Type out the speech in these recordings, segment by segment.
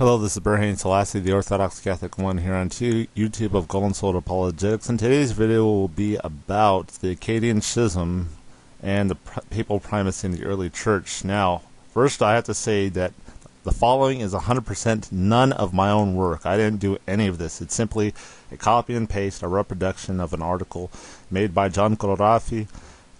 Hello, this is Berhane Selassie, the Orthodox Catholic One here on YouTube of Golden Sword Apologetics, and today's video will be about the Acacian Schism and the papal primacy in the early church. Now, first I have to say that the following is 100% none of my own work. I didn't do any of this. It's simply a copy and paste, a reproduction of an article made by John Collorafi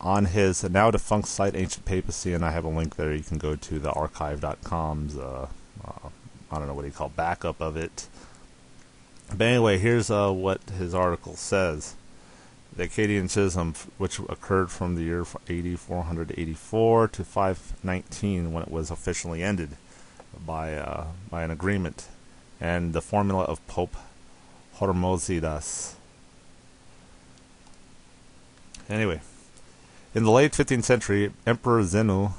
on his now defunct site, Ancient Papacy, and I have a link there. You can go to the archive.com's, uh, uh, I don't know what he called, backup of it. But anyway, here's uh, what his article says. The Acacian Schism, which occurred from the year 8484 to 519 when it was officially ended by, uh, by an agreement, and the formula of Pope Hormisdas. Anyway, in the late 15th century, Emperor Zeno,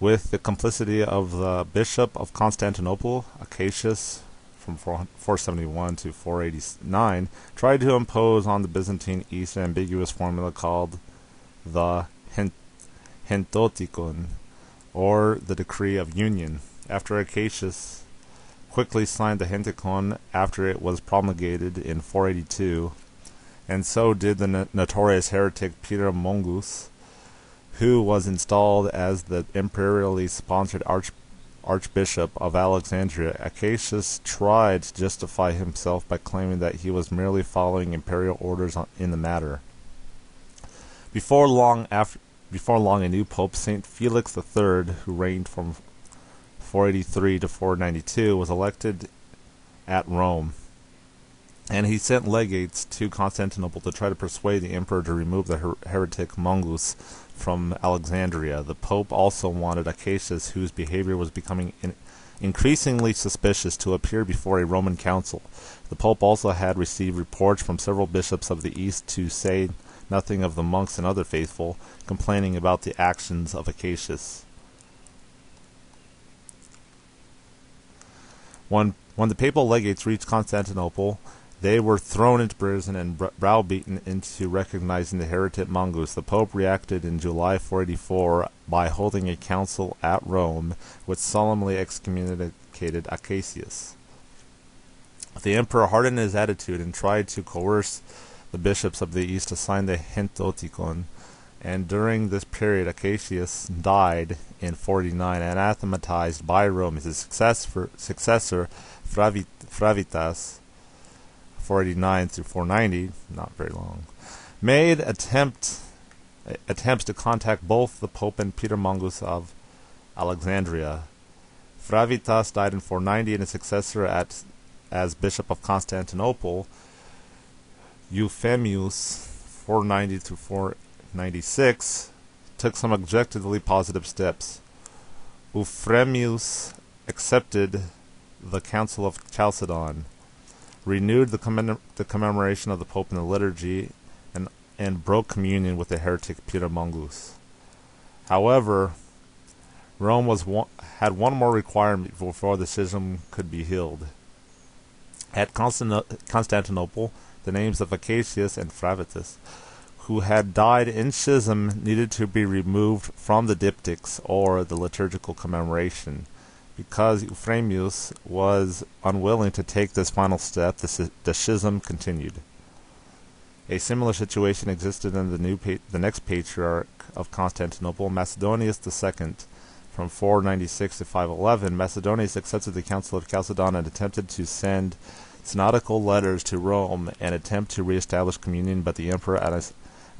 with the complicity of the Bishop of Constantinople, Acacius, from 471 to 489, tried to impose on the Byzantine East an ambiguous formula called the Henoticon, or the Decree of Union. After Acacius quickly signed the Henoticon after it was promulgated in 482, and so did the notorious heretic Peter Mongus, who was installed as the imperially sponsored arch, Archbishop of Alexandria, Acacius tried to justify himself by claiming that he was merely following imperial orders in the matter. Before long, after, before long, a new pope, Saint Felix III, who reigned from 483 to 492, was elected at Rome, and he sent legates to Constantinople to try to persuade the emperor to remove the her heretic Mongus from Alexandria. The Pope also wanted Acacius, whose behavior was becoming in increasingly suspicious, to appear before a Roman council. The Pope also had received reports from several bishops of the East to say nothing of the monks and other faithful, complaining about the actions of Acacius. When, when the papal legates reached Constantinople, they were thrown into prison and browbeaten into recognizing the heretic Mongus. The Pope reacted in July 484 by holding a council at Rome, which solemnly excommunicated Acacius. The emperor hardened his attitude and tried to coerce the bishops of the East to sign the Henoticon, and during this period Acacius died in 49, anathematized by Rome. His successor, successor Fravitas 489 through 490, not very long, made attempt attempts to contact both the Pope and Peter Mongus of Alexandria. Fravitas died in 490, and his successor at, as Bishop of Constantinople, Euphemius, 490 to 496, took some objectively positive steps. Euphemius accepted the Council of Chalcedon renewed the, commem the commemoration of the Pope in the liturgy, and, and broke communion with the heretic Peter Mongus. However, Rome was one, had one more requirement before the schism could be healed. At Constantinople, the names of Acacius and Fravitas, who had died in schism, needed to be removed from the diptychs or the liturgical commemoration. Because Euphemius was unwilling to take this final step, the, the schism continued. A similar situation existed in the, new the next patriarch of Constantinople, Macedonius II. From 496 to 511, Macedonius accepted the Council of Chalcedon and attempted to send synodical letters to Rome and attempt to reestablish communion, but the Emperor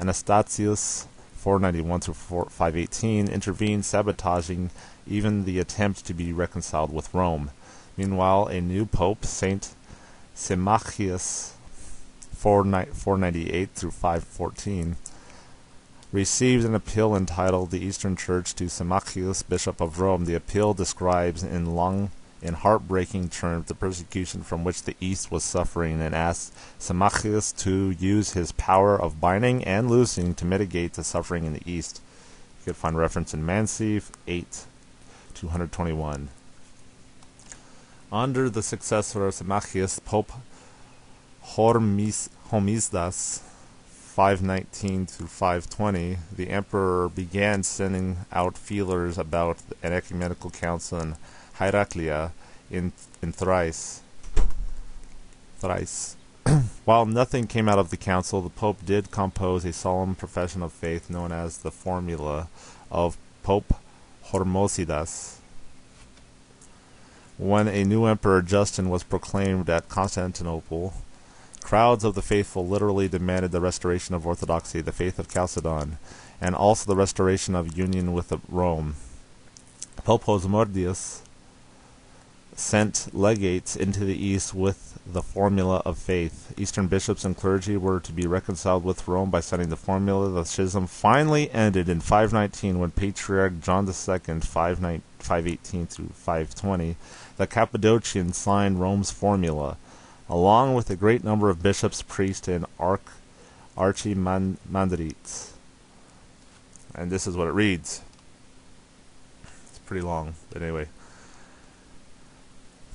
Anastasius 491 to 518 intervened, sabotaging even the attempt to be reconciled with Rome. Meanwhile, a new pope, Saint Symmachus 498 through 514, received an appeal entitled "The Eastern Church to Symmachus, Bishop of Rome." The appeal describes in long in heartbreaking terms the persecution from which the East was suffering and asked Symmachus to use his power of binding and loosing to mitigate the suffering in the East. You can find reference in Mansiv 8 221. Under the successor of Symmachus, Pope Hormis, Hormisdas 519 to 520, the emperor began sending out feelers about an ecumenical council in Heraclea, in in. Thrace. While nothing came out of the council, the Pope did compose a solemn profession of faith known as the Formula of Pope Hormisdas. When a new emperor, Justin, was proclaimed at Constantinople, crowds of the faithful literally demanded the restoration of orthodoxy, the faith of Chalcedon, and also the restoration of union with Rome. Pope Hormisdas sent legates into the East with the formula of faith. Eastern bishops and clergy were to be reconciled with Rome by sending the formula. The schism finally ended in 519 when Patriarch John II, 518 through 520, the Cappadocian signed Rome's formula, along with a great number of bishops, priests, and arch archimandrites. And this is what it reads. It's pretty long, but anyway.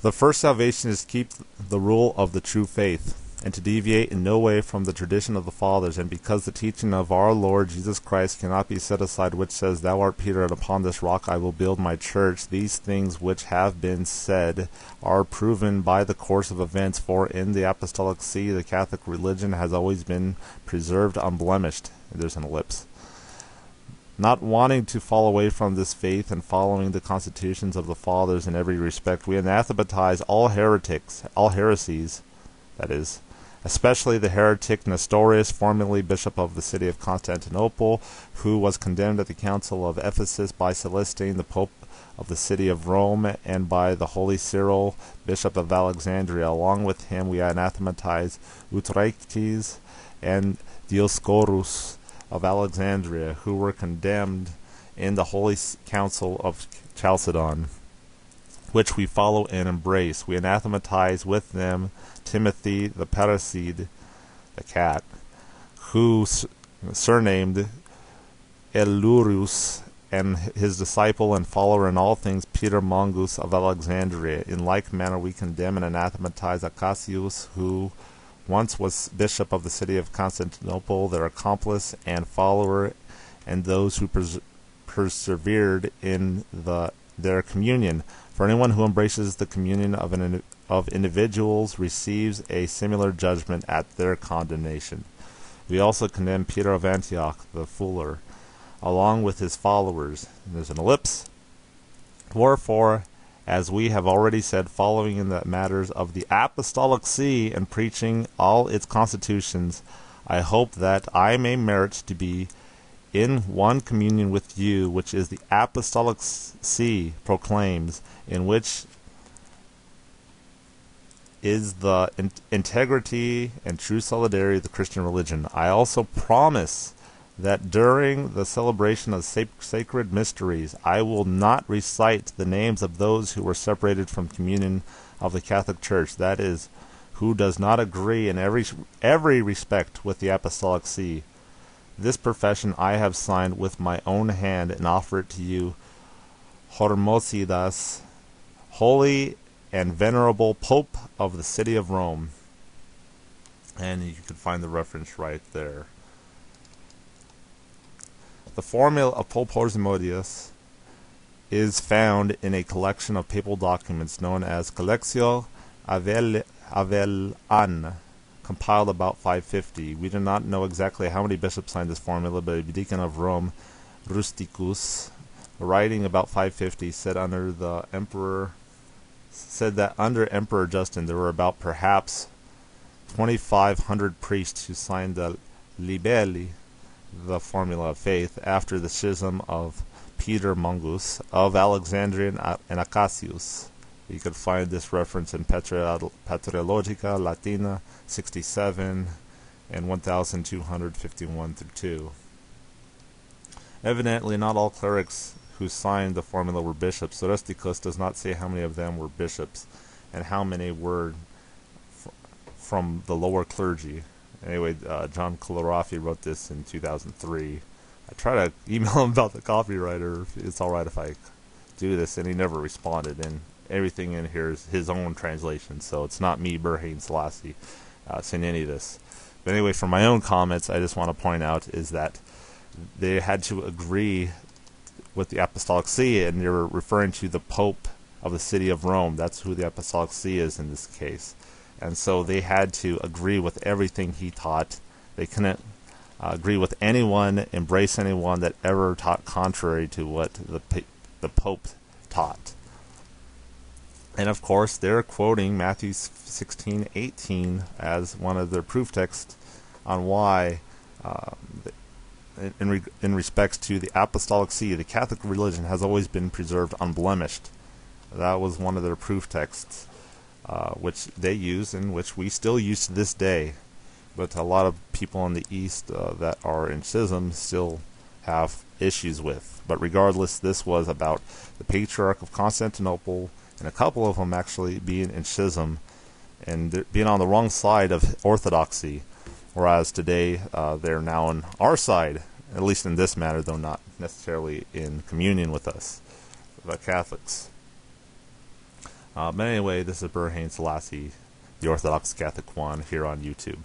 The first salvation is to keep the rule of the true faith, and to deviate in no way from the tradition of the fathers, and because the teaching of our Lord Jesus Christ cannot be set aside, which says, Thou art Peter, and upon this rock I will build my church, these things which have been said are proven by the course of events, for in the Apostolic See the Catholic religion has always been preserved unblemished. There's an ellipse not wanting to fall away from this faith and following the constitutions of the fathers in every respect, we anathematize all heretics, all heresies, that is, especially the heretic Nestorius, formerly bishop of the city of Constantinople, who was condemned at the council of Ephesus by Celestine, the pope of the city of Rome, and by the holy Cyril, bishop of Alexandria. Along with him, we anathematize Eutyches and Dioscorus, of Alexandria, who were condemned in the Holy Council of Chalcedon, which we follow and embrace. We anathematize with them Timothy the parricide, the cat, who surnamed Elurus, and his disciple and follower in all things Peter Mongus of Alexandria. In like manner we condemn and anathematize Acacius, who once was bishop of the city of Constantinople, their accomplice and follower, and those who pers- persevered in the their communion. For anyone who embraces the communion of an of individuals receives a similar judgment at their condemnation. We also condemn Peter of Antioch, the fuller, along with his followers. There's an ellipse. Wherefore, as we have already said, following in the matters of the Apostolic See and preaching all its constitutions, I hope that I may merit to be in one communion with you, which is the Apostolic See proclaims, in which is the in- integrity and true solidarity of the Christian religion. I also promise that during the celebration of sacred mysteries I will not recite the names of those who were separated from communion of the Catholic Church, that is, who does not agree in every every respect with the Apostolic See. This profession I have signed with my own hand and offer it to you, Hormisdas, holy and venerable Pope of the city of Rome. And you can find the reference right there. The formula of Pope Hormisdas is found in a collection of papal documents known as Collectio Avel, Avellan, compiled about 550. We do not know exactly how many bishops signed this formula, but a deacon of Rome, Rusticus, writing about 550, said under the emperor said that under Emperor Justin there were about perhaps 2,500 priests who signed the libelli the formula of faith after the schism of Peter Mongus of Alexandria and Acacius. You could find this reference in Patrologia Latina 67 and 1251 through 2. Evidently, not all clerics who signed the formula were bishops. Rusticus does not say how many of them were bishops and how many were from the lower clergy. Anyway, uh, John Collorafi wrote this in 2003. I tried to email him about the copywriter. It's all right if I do this, and he never responded. And everything in here is his own translation, so it's not me, Berhane Selassie, uh, saying any of this. But anyway, from my own comments, I just want to point out is that they had to agree with the Apostolic See, and you're referring to the Pope of the city of Rome. That's who the Apostolic See is in this case. And so they had to agree with everything he taught. They couldn't uh, agree with anyone, embrace anyone that ever taught contrary to what the the Pope taught. And of course, they're quoting Matthew 16:18 as one of their proof texts on why, uh, in, re- in respects to the apostolic see, the Catholic religion has always been preserved unblemished. That was one of their proof texts, uh, which they use and which we still use to this day. But a lot of people in the East uh, that are in schism still have issues with. But regardless, this was about the Patriarch of Constantinople and a couple of them actually being in schism and being on the wrong side of orthodoxy, whereas today uh, they're now on our side, at least in this matter, though not necessarily in communion with us, the Catholics. Uh, but anyway, this is Berhane Selassie, the Orthodox Catholic one, here on YouTube.